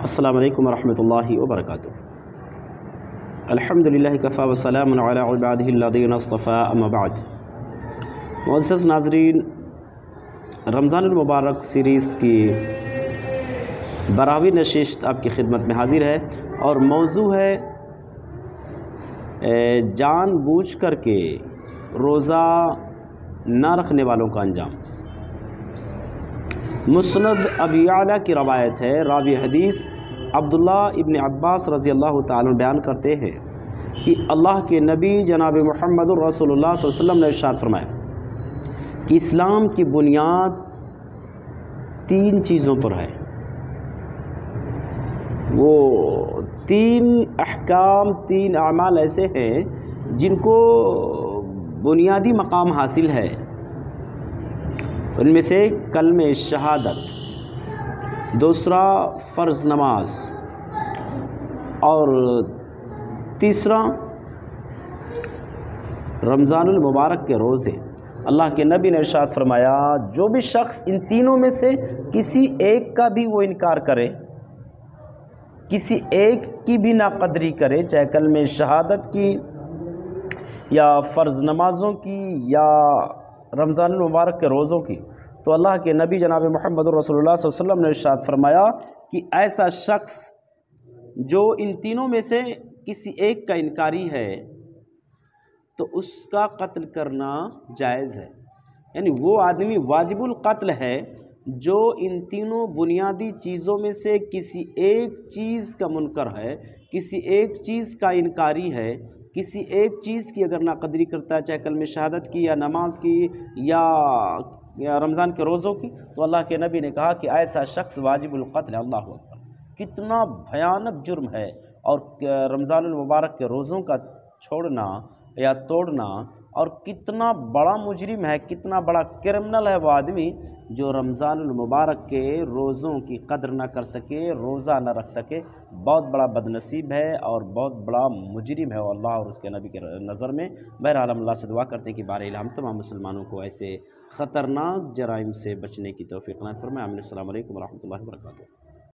अस्सलाम वालेकुम रहमतुल्लाहि व बरकातुहू अल्हम्दुलिल्लाह कफ़ा वसलाम अला इबादिल्लज़ीन अस्तफ़ा अम्मा बाद मुअज़्ज़ज़ नाज़रीन रमज़ानुल मुबारक सीरीज़ की बरावी नशिस्त आपकी खिदमत में हाज़िर है और मौजू है जान बूझ कर के रोज़ा ना रखने वालों का अंजाम मुस्नद अबी आला की रवायत है। रावी हदीस अब्दुल्ला इब्न अब्बास रज़ी अल्लाह ताला बयान करते हैं कि अल्लाह के नबी जनाब सल्लल्लाहु अलैहि वसल्लम ने इरशाद फरमाया कि इस्लाम की बुनियाद तीन चीज़ों पर है। वो तीन अहकाम, तीन अमाल ऐसे हैं जिनको बुनियादी मकाम हासिल है। उनमें से कलम शहादत, दूसरा फ़र्ज़ नमाज़ और तीसरा रमज़ानुल मुबारक के रोज़े। अल्लाह के नबी ने इरशाद फरमाया, जो भी शख्स इन तीनों में से किसी एक का भी वो इनकार करे, किसी एक की भी नाकदरी करे, चाहे कल में शहादत की या फ़र्ज़ नमाज़ों की या रमज़ान मुबारक के रोज़ों की। तो अल्लाह के नबी जनाब मोहम्मद रसोल्ला वसम ने इरशाद फरमाया कि ऐसा शख्स जो इन तीनों में से किसी एक का इनकारी है तो उसका कत्ल करना जायज़ है। यानी वो आदमी वाजिबुल कत्ल है जो इन तीनों बुनियादी चीज़ों में से किसी एक चीज़ का मुनकर है, किसी एक चीज़ का इनकारी है किसी एक चीज़ की अगर नाकदरी करता है, चाहे कल में शहादत की या नमाज़ की या या रमज़ान के रोज़ों की तो अल्लाह के नबी ने कहा कि ऐसा शख्स वाजिबुल्क़त्ल अल्लाह अकबर। कितना भयानक जुर्म है और रमज़ान मुबारक के रोज़ों का छोड़ना या तोड़ना और कितना बड़ा मुजरिम है, कितना बड़ा क्रिमिनल है वो आदमी जो रमज़ान मुबारक के रोज़ों की कदर ना कर सके, रोज़ा ना रख सके, बहुत बड़ा बदनसीब है और बहुत बड़ा मुजरिम है अल्लाह और उसके नबी के नज़र में। अल्लाह से दुआ करते हैं कि बार हम तमाम मुसलमानों को ऐसे ख़तरनाक जराइम से बचने की तोफ़ी फरमाए। अल्लाम वरहमल वर्का